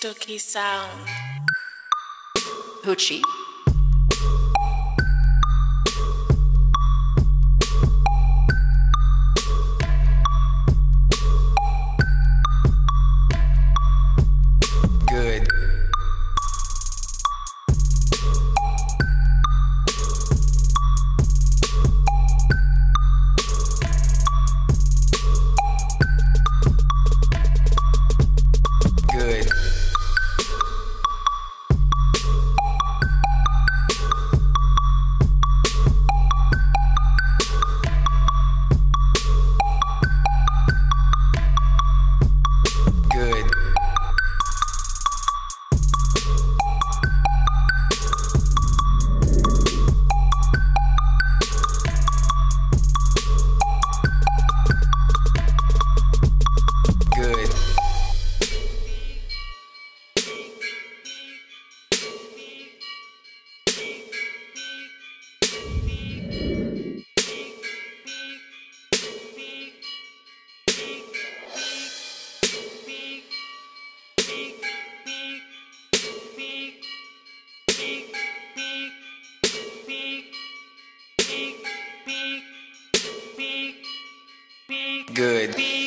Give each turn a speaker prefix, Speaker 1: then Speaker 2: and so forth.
Speaker 1: Stooky Sound.
Speaker 2: Hoochie.
Speaker 3: Good.